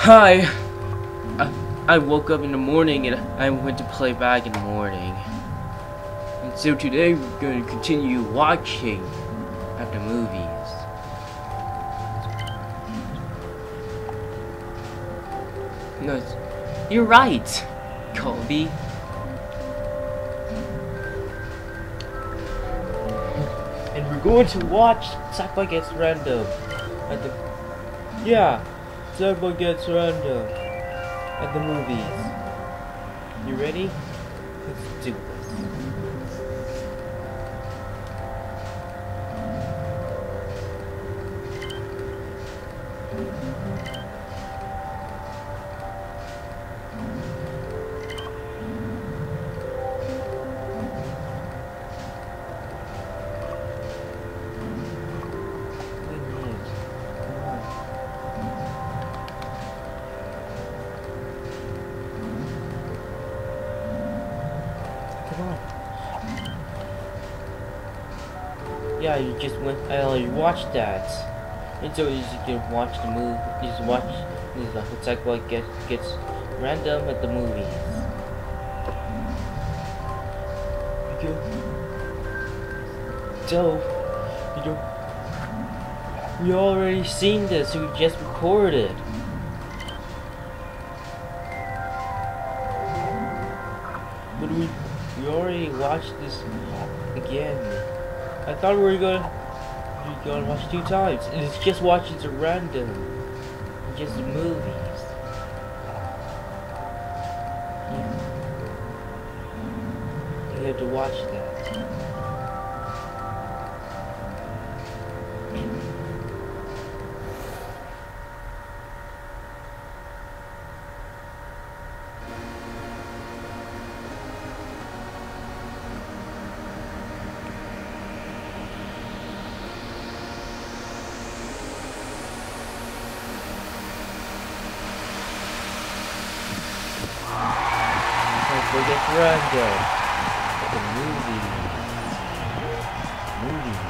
Hi. I, woke up in the morning and I went to play back in the morning. And so today we're going to continue watching at the movies. No, you're right, Colby. And we're going to watch Sci-Fi Gets Random at the yeah, Sci-Fi Gets Random at the movies. You ready? Let's do this. Yeah, you just went. I already watched that. And so you can watch the movie. You just watch. Is like it's like what gets gets random at the movies. Okay. So, you don't. We already seen this. We just recorded. But we we already watched this again. I thought we were gonna we were gonna watch two times. And it's just watching it random. Just movies. You have to watch that. Forget random. The movies. Movies.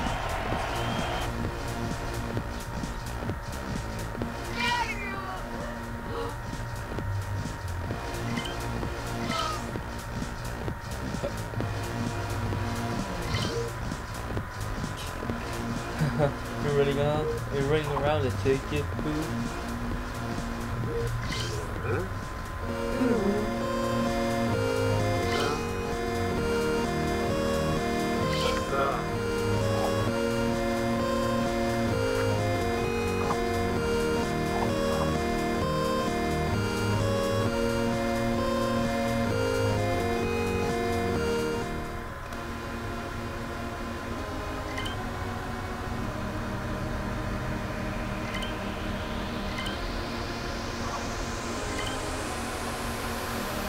You're running around. You're running around to take it, food.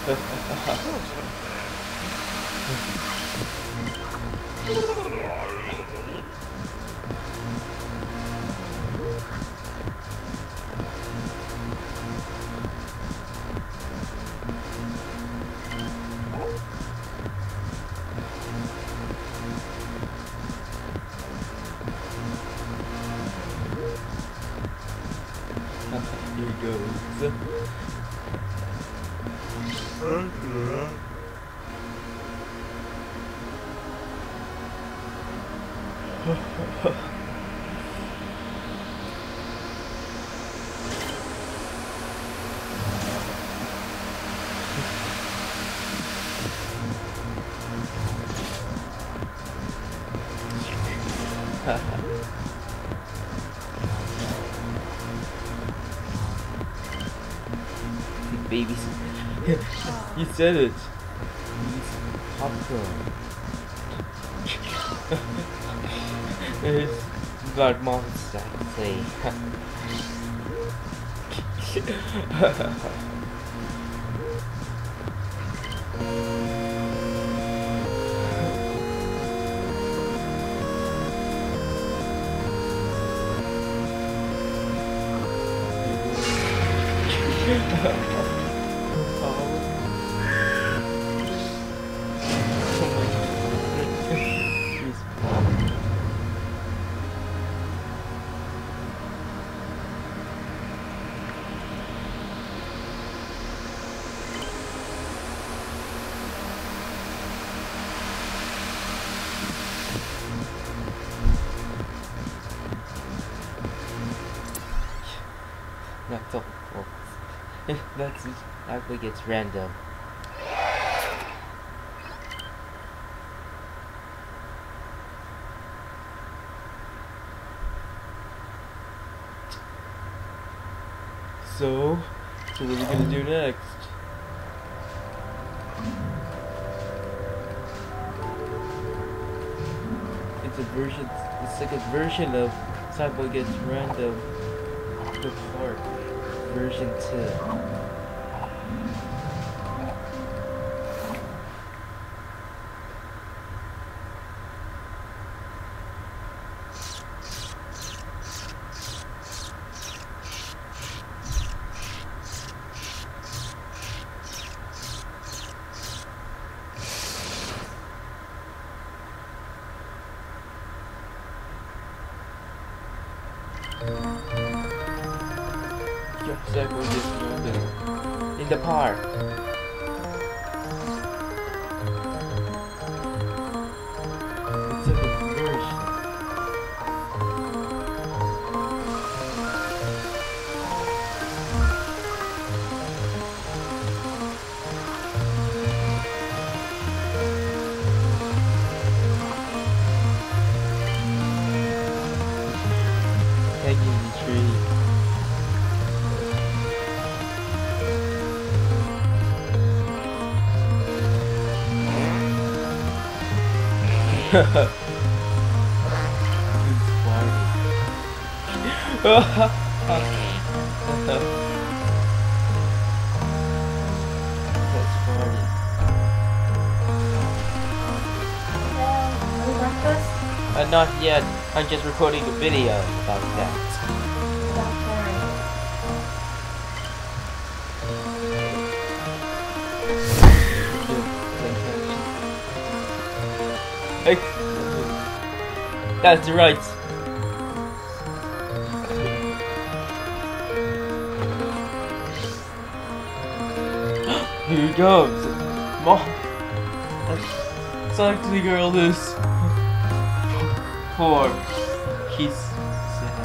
Ha ha ha ha. Babies. you said it. Popcorn. It's blood monster, please. Yeah. That way gets random. So, so what are we gonna do next? It's a version, it's like a version of Sackboy Gets Random, the part, version 2. Yeah, Sackboy Gets Random. In the park. Uh, not yet. I'm just recording a video about that. That's right. Here he comes. Mom. To the girl this. Poor. He's sad.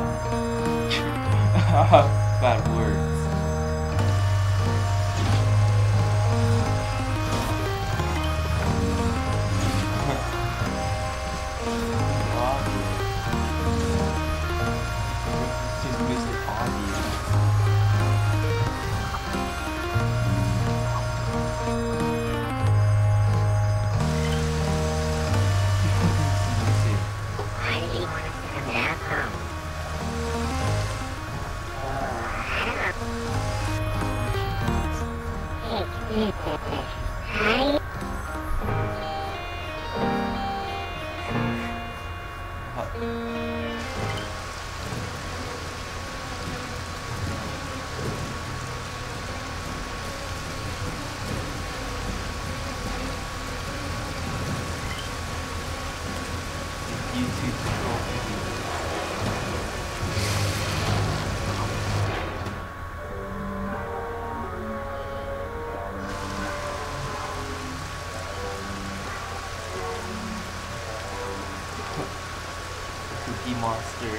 Bad words. The bathroom. Hi. YouTube troll. Cookie Monster.